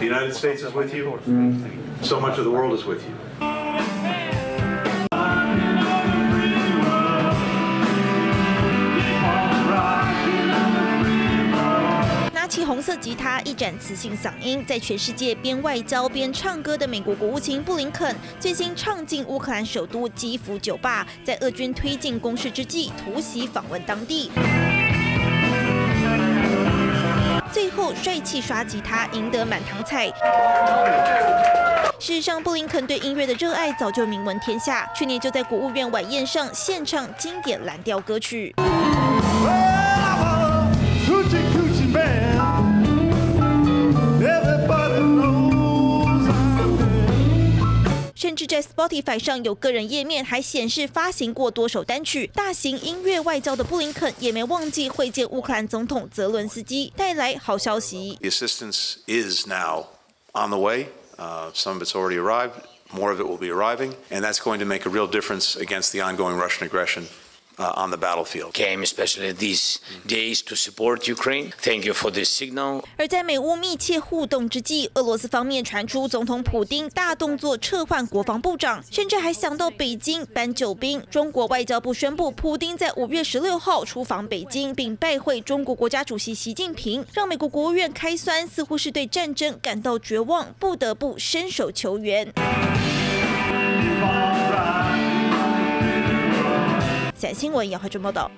The United States is with you. So much of the world is with you. 拿起红色吉他，一展磁性嗓音，在全世界边外交边唱歌的美国国务卿布林肯，最新唱进乌克兰首都基辅酒吧，在俄军推进攻势之际，突袭访问当地。最后帅气刷吉他，赢得满堂彩。事实上，布林肯对音乐的热爱早就名闻天下，去年就在国务院晚宴上献唱经典蓝调歌曲。甚至在 Spotify 上有个人页面，还显示发行过多首单曲。大型音乐外交的布林肯也没忘记会见乌克兰总统泽伦斯基，带来好消息。The assistance is now on the way. Uh, some of it's already arrived. More of it will be arriving, and that's going to make a real difference against the ongoing Russian aggression uh, on the battlefield. Came especially these days to support Ukraine. Thank you for this signal. 而在美乌密切互动之际，俄罗斯方面传出总统普丁大动作撤换国防部长，甚至还想到北京搬救兵。中国外交部宣布，普丁在五月十六号出访北京，并拜会中国国家主席习近平，让美国国务院开酸，似乎是对战争感到绝望，不得不伸手求援。成新闻杨慧珍报道。